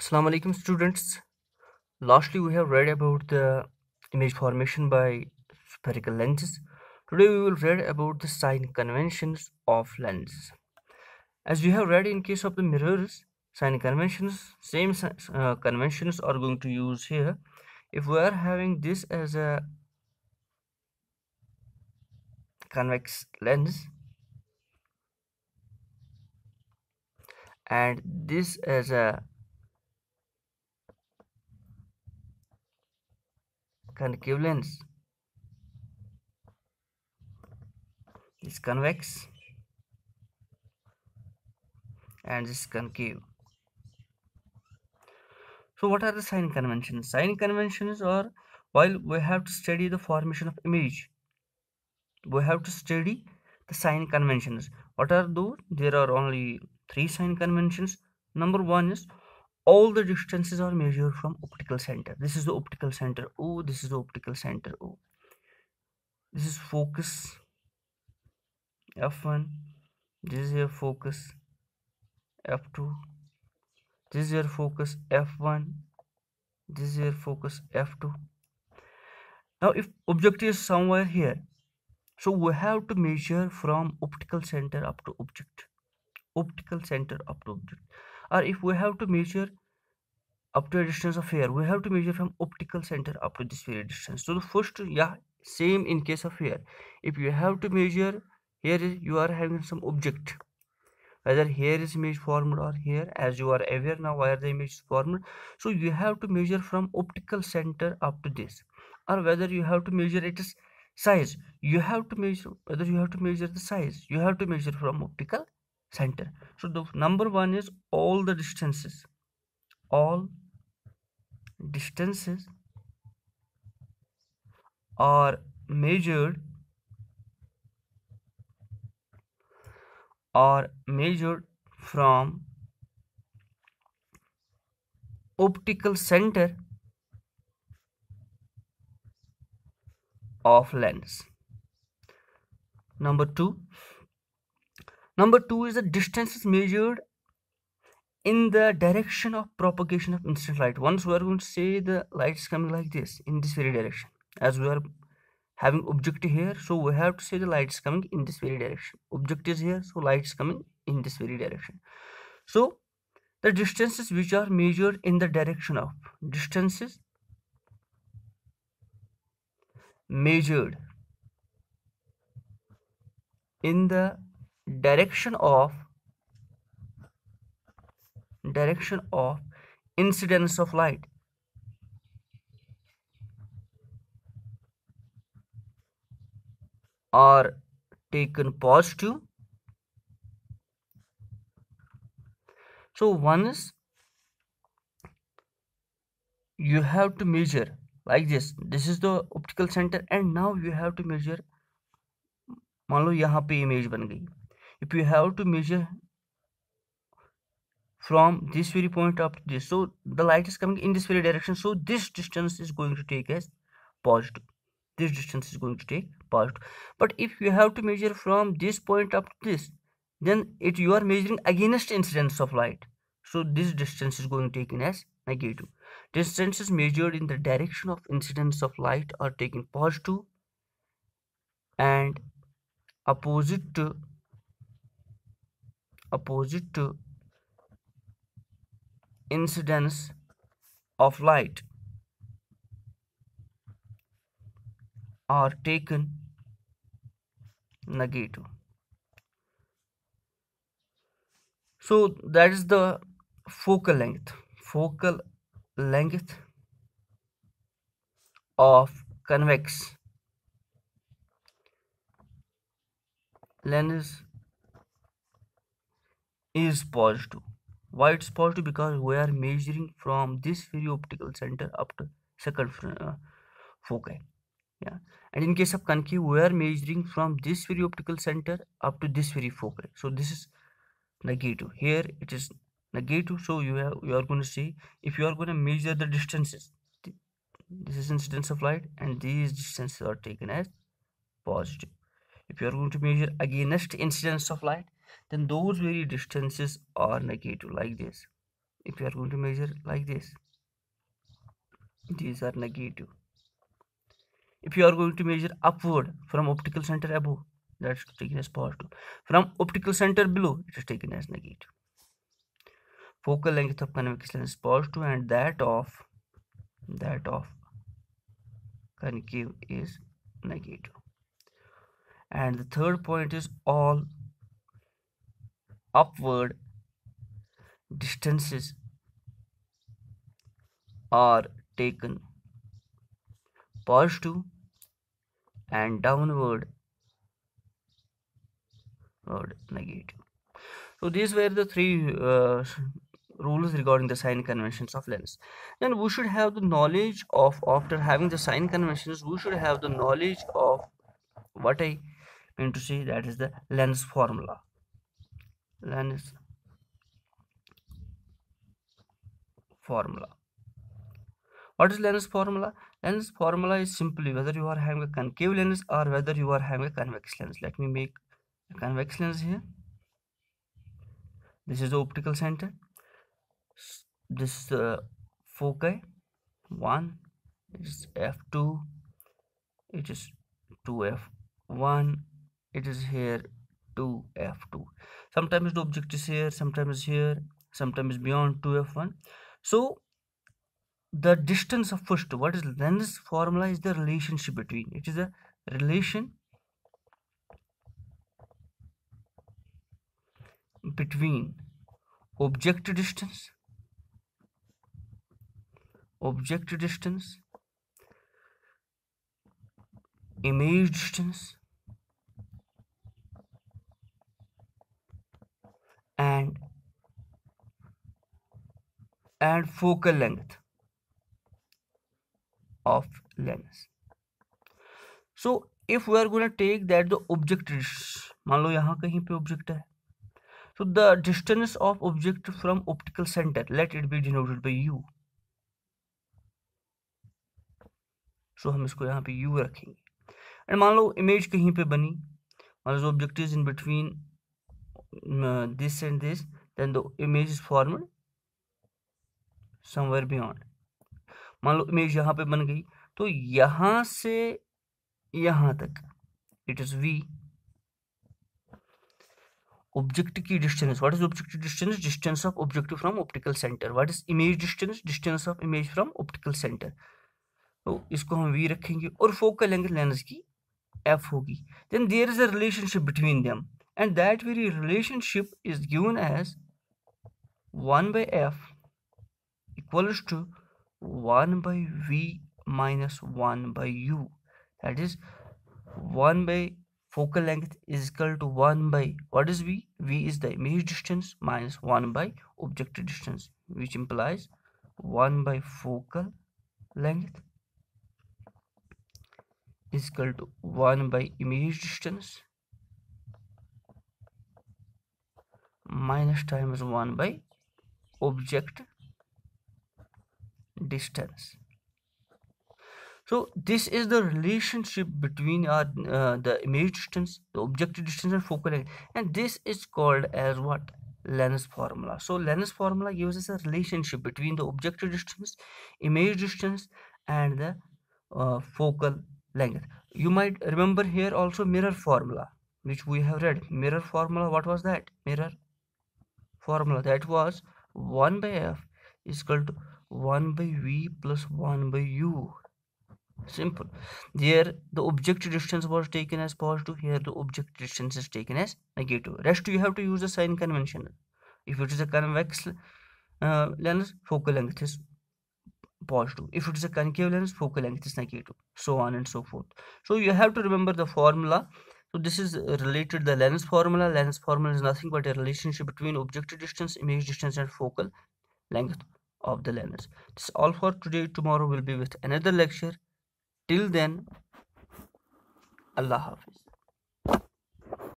Assalamu alaikum students. Lastly we have read about the image formation by spherical lenses. Today we will read about the sign conventions of lenses. As we have read in case of the mirrors, sign conventions, same uh, conventions are going to use here. If we are having this as a convex lens and this as a concave lens is convex and this is concave. So what are the sign conventions? Sign conventions are while we have to study the formation of image we have to study the sign conventions. What are those? There are only three sign conventions. Number one is all the distances are measured from optical center. This is the optical center o this is the optical center o. This is focus f1 this is your focus f2 this is your focus f1 this is your focus f2 now if object is somewhere here so we have to measure from optical center up to object. Optical center up to object or if we have to measure up to a distance of here we have to measure from optical center up to this very distance. So the first yeah same in case of here if you have to measure here you are having some object. Whether here is image formed or here as you are aware now where the image is formed? So you have to measure from optical center up to this. Or whether you have to measure its size. You have to measure whether you have to measure the size. You have to measure from optical center. So the number one is all the distances. All distances are measured are measured from optical center of lens. Number 2 number 2 is the distance measured in the direction of propagation of incident light. Once we are going to say the light is coming like this in this very direction as we are having object here so we have to say the light is coming in this very direction. Object is here so light is coming in this very direction. So the distances which are measured in the direction of distances measured in the direction of direction of incidence of light are taken positive so once you have to measure like this this is the optical centre and now you have to measure मान लो यहाँ पर image बन गई। If you have to measure from this very point up to this so the light is coming in this very direction so this distance is going to take as positive. This distance is going to take positive. But if you have to measure from this point up to this then it you are measuring against incidence of light. So this distance is going to taken as negative. Distances measured in the direction of incidence of light are taken positive and opposite to opposite to incidence of light are taken negative. So that is the focal length. Focal length of convex lens is positive. Why it's positive? Because we are measuring from this very optical center up to second uh, foci. Yeah. And in case of concave we are measuring from this very optical center up to this very foci. So this is negative. Here it is negative. So you have you are going to see if you are going to measure the distances this is incidence of light and these distances are taken as positive. If you are going to measure against incidence of light then those very distances are negative like this. If you are going to measure like this these are negative. If you are going to measure upward from optical center above that's taken as positive. From optical center below it is taken as negative. Focal length of convex lens is positive and that of that of concave is negative. And the third point is all upward distances are taken. Positive and downward word negative. So these were the three uh, rules regarding the sign conventions of lens. Then we should have the knowledge of after having the sign conventions we should have the knowledge of what i mean to say that is the lens formula lens formula. What is lens formula? Lens formula is simply whether you are having a concave lens or whether you are having a convex lens. Let me make a convex lens here. This is the optical center. This uh, foci. 1 is f2 it is 2f1 it is here 2f2 sometimes the object is here sometimes here sometimes beyond 2f1 so the distance of first what is lens formula is the relationship between. It is a relation between object distance object distance image distance and focal length of lens so if we are going to take that the object is मान लो यहाँ कहीं पे object है so the distance of object from optical centre let it be denoted by u so हम इसको यहाँ पे यू रखेंगे। एंड मान लो इमेज कहीं पे बनी, मान लो object is in between this and this then the image is formed somewhere beyond मान लो इमेज यहाँ पे बन गई तो यहाँ से यहाँ तक इट इज़ वी ऑब्जेक्ट की distance what is object distance distance of object from optical centre what is image distance distance of image from optical centre तो इसको हम वी रखेंगे और फोकल लेंथ लेंस की एफ़ होगी। Then there is a relationship between them and that very relationship is given as 1 by f equals to 1 by v minus 1 by u. That is 1 by focal length is equal to 1 by what is v? V is the image distance minus 1 by object distance which implies 1 by focal length is equal to 1 by image distance minus times 1 by object distance. So this is the relationship between our uh, the image distance the object distance and focal length. And this is called as what? Lens formula. So lens formula gives us a relationship between the object distance image distance and the uh, focal length. You might remember here also mirror formula which we have read. Mirror formula what was that? Mirror formula. That was 1 by f is equal to 1 by v plus 1 by u simple. There the object distance was taken as positive. Here the object distance is taken as negative. Rest you have to use the sign convention. If it is a convex uh, lens focal length is positive. If it is a concave lens focal length is negative. So on and so forth. So you have to remember the formula. So this is related the lens formula. Lens formula is nothing but a relationship between object distance image distance and focal length of the lens That's all for today. Tomorrow will be with another lecture. Till then allah hafiz